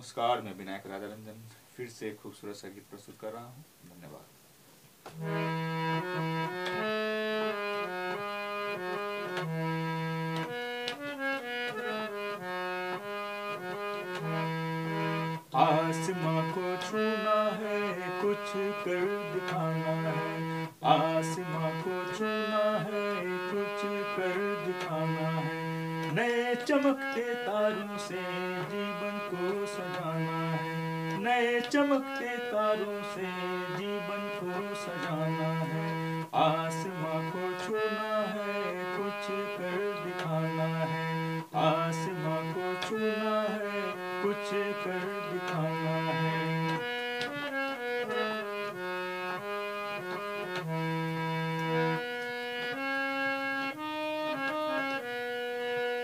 नमस्कार, मैं विनायक राजा रंजन फिर से खूबसूरत सा गीत प्रस्तुत कर रहा हूँ। धन्यवाद। आसमां को छूना है, कुछ कर दिखाना है। आसमां को छूना है, कुछ कर दिखाना है। नए चमकते तारों से जीवन को सजाना है। नए चमकते तारों से जीवन को सजाना है। आसमां को छूना है, कुछ कर दिखाना है। आसमां को छूना है, कुछ कर दिखाना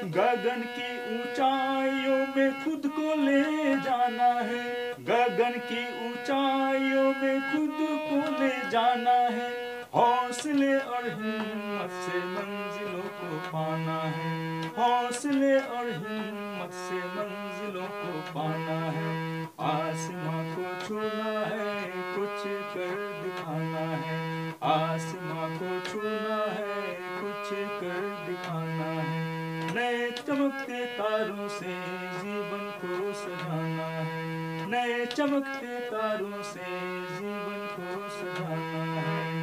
गगन की ऊंचाइयों में खुद को ले जाना है। गगन की ऊंचाइयों में खुद को ले जाना है। हौसले और हिम्मत से मंजिलों को पाना है। हौसले और हिम्मत से मंजिलों को पाना है। आसमां को छूना है, कुछ कर दिखाना है। आसमां चमकते तारों से जीवन को सजाना है। नए चमकते तारों से जीवन को सजाना है।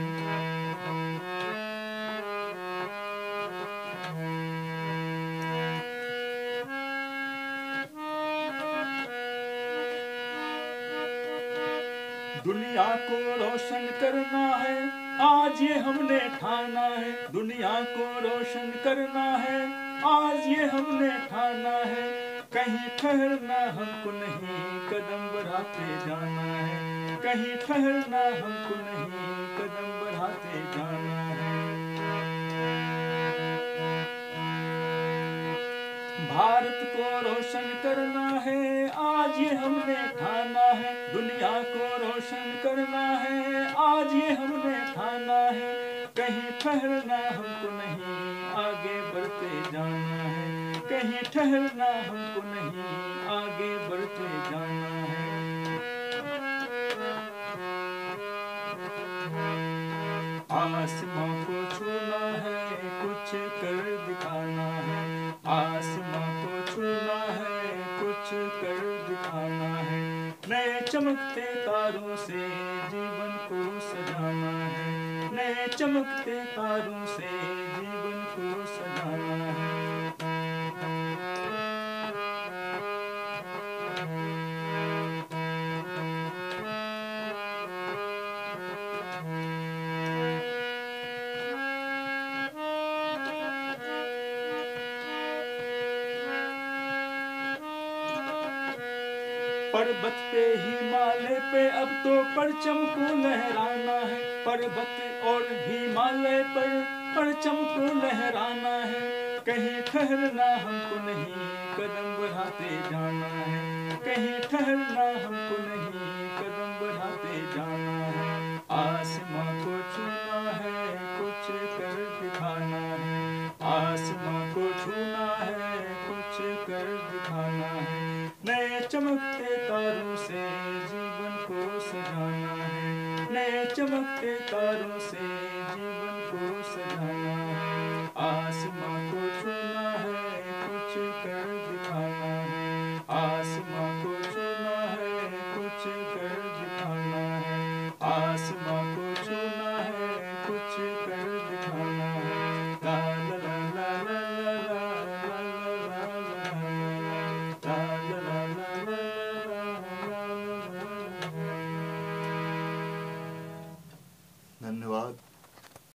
दुनिया को रोशन करना है, आज ये हमने ठाना है। दुनिया को रोशन करना है आज ये हमने खाना है। कहीं ठहरना हमको नहीं, कदम बढ़ाते जाना है। कहीं ठहरना हमको नहीं, कदम बढ़ाते जाना है। भारत को रोशन करना है, आज ये हमने खाना है। दुनिया को रोशन करना है, आज ये हमने खाना है। कहीं ठहरना हमको नहीं ठहरना हमको नहीं, आगे बढ़ते जाना है। आसमां को छूना है, कुछ कर दिखाना है। आसमां को छूना है, कुछ कर दिखाना है। नए चमकते तारों से जीवन को सजाना है। नए चमकते तारों से पर्वत पे हिमालय पे अब तो परचम को लहराना है। पर्वत और हिमालय पर परचम को लहराना है। कहीं ठहरना हमको नहीं, कदम बढ़ाते जाना है। कहीं ठहरना हमको नहीं, कदम बढ़ाते जाना है। आसमां को छूना है, कुछ कर दिखाना है। आसमां को छूना है से कर दिखाना है। नए चमकते तारों से जीवन को सजाना है। नए चमकते तारों से जीवन को सजाना है। आसमां को छूना है, कुछ कर दिखाना है। आसमां